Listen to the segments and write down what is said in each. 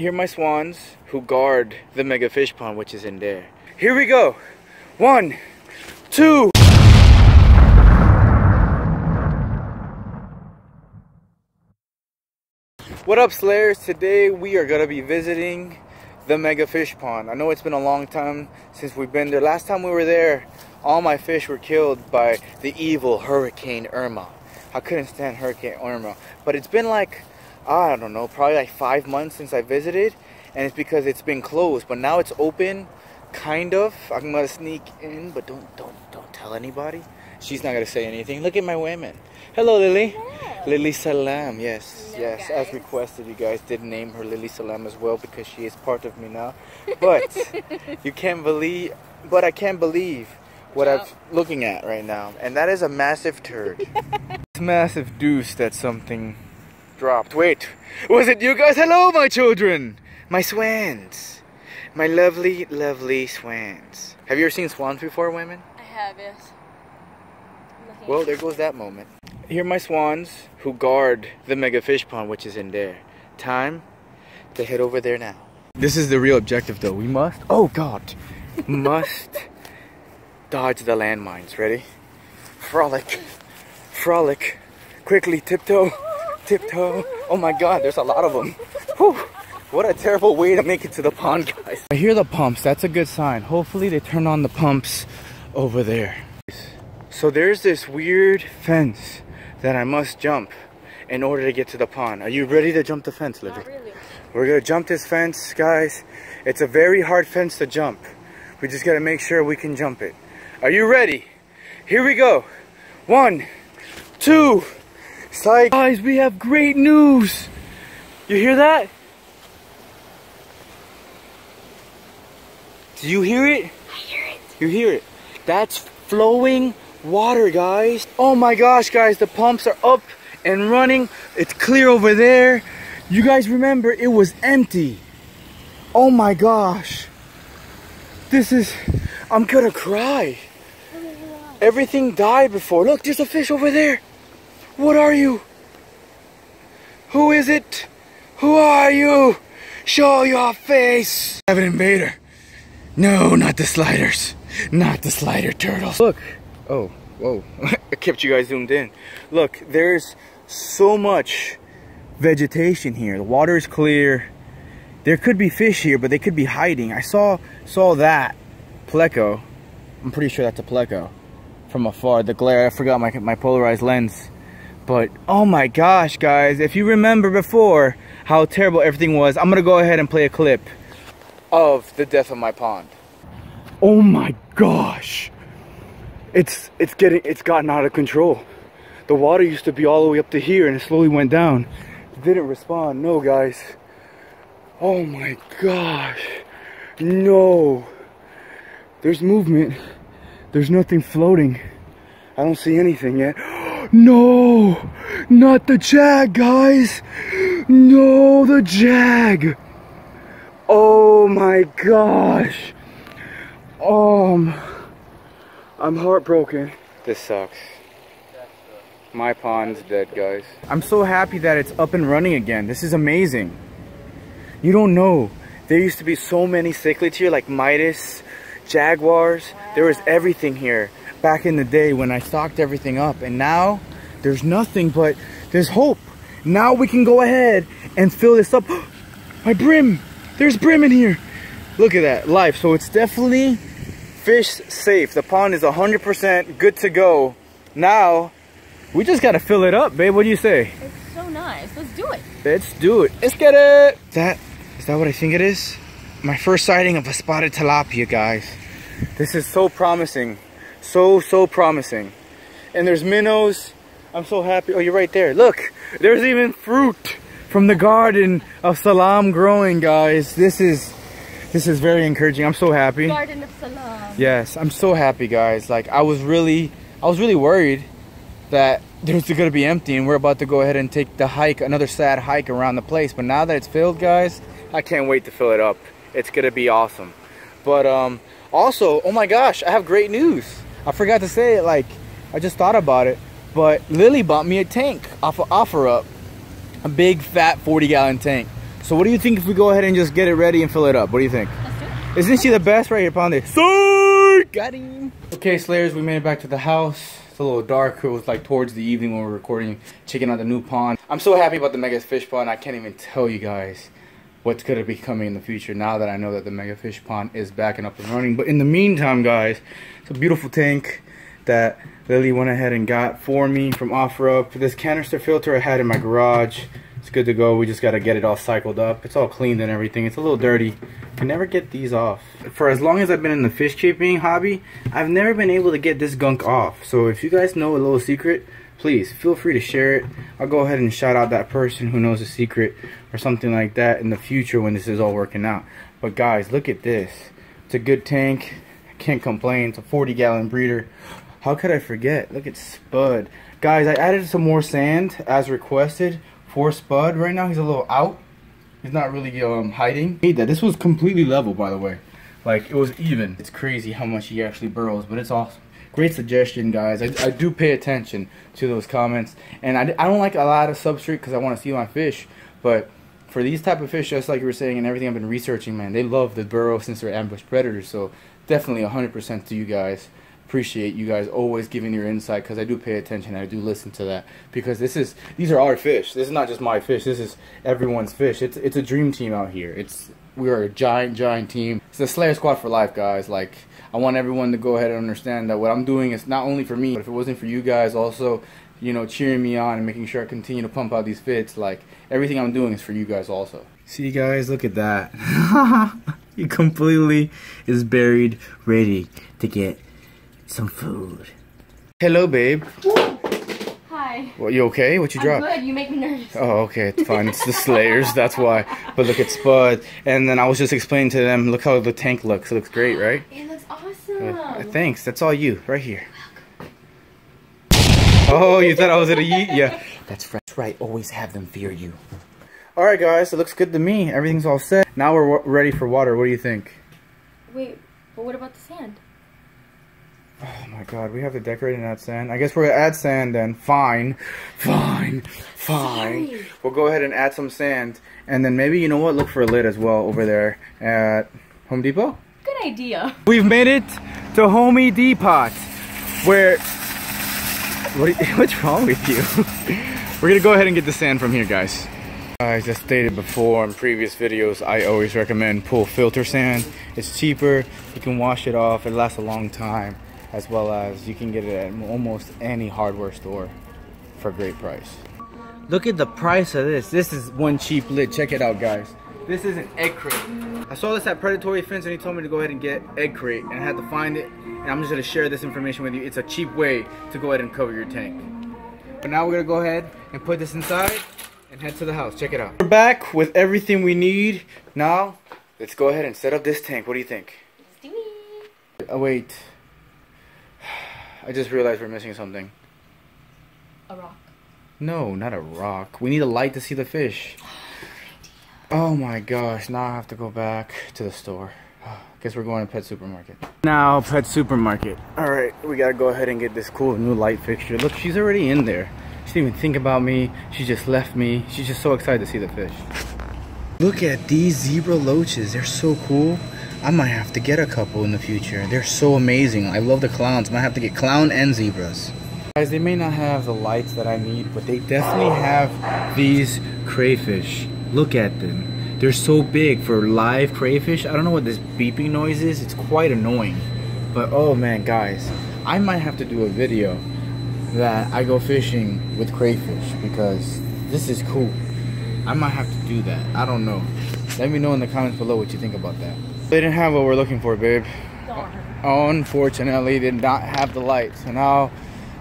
Here are my swans who guard the mega fish pond, which is in there. Here we go. One, two. What up, Slayers? Today we are gonna be visiting the mega fish pond. I know it's been a long time since we've been there. Last time we were there, all my fish were killed by the evil Hurricane Irma. I couldn't stand Hurricane Irma. But it's been like, I don't know, probably like five months since I visited. And it's because it's been closed. But now it's open, kind of. I'm gonna sneak in, but don't, don't, don't tell anybody. She's not gonna say anything. Look at my women. Hello, Lily. Lily Salam, yes, Hello, yes. As requested, you guys did name her Lily Salam as well because she is part of me now. But you can't believe, but I can't believe what I'm looking at right now, and that is a massive turd. it's massive deuce that something dropped. Wait, was it you guys? Hello, my children, my swans, my lovely, lovely swans. Have you ever seen swans before, women? I have, yes. Well, there goes that moment. Here are my swans who guard the mega fish pond, which is in there. Time to head over there now. This is the real objective, though. We must, oh God, must dodge the landmines. Ready? Frolic, frolic, quickly tiptoe, tiptoe. Oh my God, there's a lot of them. Whew. What a terrible way to make it to the pond, guys. I hear the pumps. That's a good sign. Hopefully, they turn on the pumps over there. So there's this weird fence that I must jump in order to get to the pond. Are you ready to jump the fence, Livy? Really. We're gonna jump this fence, guys. It's a very hard fence to jump. We just gotta make sure we can jump it. Are you ready? Here we go. One, two, slide. Guys, we have great news. You hear that? Do you hear it? I hear it. You hear it? That's flowing water, guys. Oh my gosh, guys, the pumps are up and running. It's clear over there. You guys remember it was empty. Oh my gosh. This is, I'm gonna cry. Everything died before. Look, there's a fish over there. What are you? Who is it? Who are you? Show your face. I have an invader. No, not the sliders. Not the slider turtles. Look. Oh, whoa. I kept you guys zoomed in. Look, there's so much vegetation here. The water is clear. There could be fish here, but they could be hiding. I saw saw that pleco. I'm pretty sure that's a pleco from afar. The glare, I forgot my my polarized lens. But oh my gosh, guys, if you remember before how terrible everything was, I'm gonna go ahead and play a clip of the death of my pond. Oh my gosh. It's it's getting it's gotten out of control. The water used to be all the way up to here and it slowly went down. It didn't respond. No, guys. Oh my gosh. No. There's movement. There's nothing floating. I don't see anything yet. No! Not the jag, guys! No, the jag! Oh my gosh! Um, I'm heartbroken. This sucks. My pond's dead, guys. I'm so happy that it's up and running again. This is amazing. You don't know. There used to be so many cichlids here, like Midas, jaguars. There was everything here back in the day when I stocked everything up. And now, there's nothing, but there's hope. Now we can go ahead and fill this up. My brim! There's brim in here. Look at that, life. So it's definitely fish safe. The pond is 100% good to go. Now, we just gotta fill it up, babe. What do you say? It's so nice. Let's do it. Let's do it. Let's get it. That is that what I think it is? My first sighting of a spotted tilapia, guys. This is so promising. So, so promising. And there's minnows. I'm so happy. Oh, you're right there. Look, there's even fruit from the garden of salam growing, guys. This is this is very encouraging. I'm so happy. Garden of Salam. Yes, I'm so happy, guys. Like I was really, I was really worried that it was gonna be empty, and we're about to go ahead and take the hike, another sad hike around the place. But now that it's filled, guys, I can't wait to fill it up. It's gonna be awesome. But um, also, oh my gosh, I have great news. I forgot to say it. Like I just thought about it. But Lily bought me a tank off of OfferUp, a big fat 40 gallon tank. So what do you think if we go ahead and just get it ready and fill it up? What do you think? Let's do it. Isn't she the best? Right here, pound it. So got him. Okay, Slayers, we made it back to the house. It's a little dark. It was like towards the evening when we were recording, checking out the new pond. I'm so happy about the Mega Fish Pond. I can't even tell you guys what's gonna be coming in the future now that I know that the Mega Fish Pond is back and up and running. But in the meantime, guys, it's a beautiful tank that Lily went ahead and got for me from OfferUp. For this canister filter I had in my garage. It's good to go. We just got to get it all cycled up. It's all cleaned and everything. It's a little dirty. Can never get these off. For as long as I've been in the fish keeping hobby, I've never been able to get this gunk off. So if you guys know a little secret, please feel free to share it. I'll go ahead and shout out that person who knows a secret or something like that in the future when this is all working out. But guys, look at this. It's a good tank. I can't complain. It's a 40 gallon breeder. How could I forget? Look at Spud. Guys, I added some more sand as requested for Spud. Right now he's a little out. He's not really um, hiding. Hate that. This was completely level, by the way. Like, it was even. It's crazy how much he actually burrows, but it's awesome. Great suggestion, guys. I, I do pay attention to those comments. And I, I don't like a lot of substrate because I want to see my fish. But for these type of fish, just like you were saying and everything I've been researching, man, they love the burrow since they're ambush predators. So definitely 100% to you guys appreciate you guys always giving your insight because I do pay attention. I do listen to that because this is these are our fish. This is not just my fish. This is everyone's fish. It's it's a dream team out here. It's we are a giant giant team. It's the Slayer Squad for life, guys. Like I want everyone to go ahead and understand that what I'm doing is not only for me, but if it wasn't for you guys, also you know cheering me on and making sure I continue to pump out these fits. Like everything I'm doing is for you guys also. See guys, look at that. he completely is buried, ready to get some food. Hello, babe. Well, you okay? What you I'm drop? good. You make me nervous. Oh, okay, it's fine. It's the Slayers, that's why. But look at Spud. And then I was just explaining to them, look how the tank looks. It looks great, right? It looks awesome. Uh, thanks. That's all you, right here. Oh, you thought I was gonna eat? Yeah. That's right. That's right. Always have them fear you. All right, guys. It looks good to me. Everything's all set. Now we're w- ready for water. What do you think? Wait, but what about the sand? Oh my god, we have to decorate in that sand. I guess we're gonna add sand then. Fine. Fine. Fine. Sorry. We'll go ahead and add some sand. And then maybe, you know what, look for a lid as well over there at Home Depot. Good idea. We've made it to Homey Depot. Where what you- what's wrong with you? We're gonna go ahead and get the sand from here, guys. As I stated before in previous videos, I always recommend pool filter sand. It's cheaper, you can wash it off, it lasts a long time, as well as you can get it at almost any hardware store for a great price. Look at the price of this. This is one cheap lid. Check it out, guys. This is an egg crate. I saw this at Predatory Fins and he told me to go ahead and get egg crate and I had to find it and I'm just gonna share this information with you. It's a cheap way to go ahead and cover your tank. But now we're gonna go ahead and put this inside and head to the house. Check it out. We're back with everything we need. Now, let's go ahead and set up this tank. What do you think? Let's do it. Oh wait. I just realized we're missing something. A rock. No, not a rock. We need a light to see the fish. Oh my gosh, now I have to go back to the store. Guess we're going to Pet Supermarket. Now, Pet Supermarket. Alright, we gotta go ahead and get this cool new light fixture. Look, she's already in there. She didn't even think about me. She just left me. She's just so excited to see the fish. Look at these zebra loaches. They're so cool. I might have to get a couple in the future. They're so amazing. I love the clowns. I might have to get clown and zebras. Guys, they may not have the lights that I need, but they definitely have these crayfish. Look at them. They're so big for live crayfish. I don't know what this beeping noise is. It's quite annoying. But oh man, guys, I might have to do a video that I go fishing with crayfish because this is cool. I might have to do that. I don't know. Let me know in the comments below what you think about that. They didn't have what we're looking for, babe. Darn. Unfortunately, they did not have the light. So now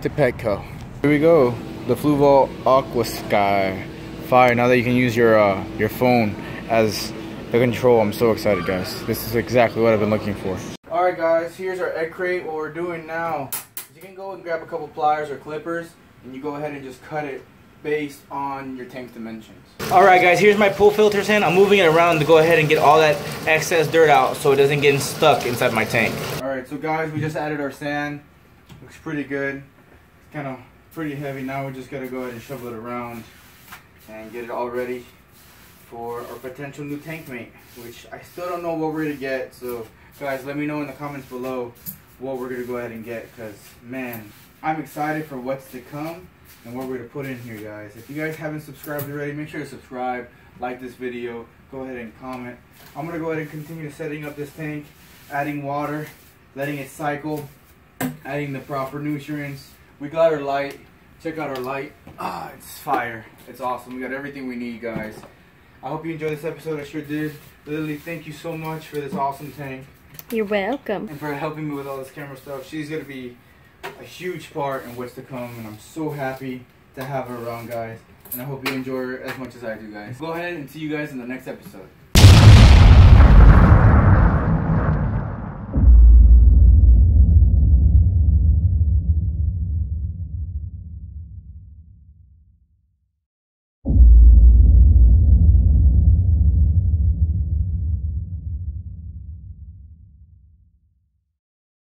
to Petco. Here we go. The Fluval Aqua Sky. Fire. Now that you can use your uh, your phone as the control. I'm so excited, guys. This is exactly what I've been looking for. All right, guys. Here's our egg crate. What we're doing now is you can go and grab a couple pliers or clippers, and you go ahead and just cut it based on your tank dimensions. All right, guys. Here's my pool filter sand. I'm moving it around to go ahead and get all that excess dirt out so it doesn't get stuck inside my tank. All right, so guys, we just added our sand. Looks pretty good. It's kind of pretty heavy. Now we just gotta go ahead and shovel it around and get it all ready for our potential new tank mate, which I still don't know what we're gonna get. So, guys, let me know in the comments below what we're gonna go ahead and get. Cause man, I'm excited for what's to come and what we're gonna put in here, guys. If you guys haven't subscribed already, make sure to subscribe, like this video, go ahead and comment. I'm gonna go ahead and continue setting up this tank, adding water, letting it cycle, adding the proper nutrients. We got our light. Check out our light. Ah, it's fire. It's awesome. We got everything we need, guys. I hope you enjoyed this episode. I sure did. Lily, thank you so much for this awesome tank You're welcome. and for helping me with all this camera stuff. She's gonna be a huge part in what's to come, and I'm so happy to have her around, guys. And I hope you enjoy her as much as I do, guys. Go ahead and see you guys in the next episode.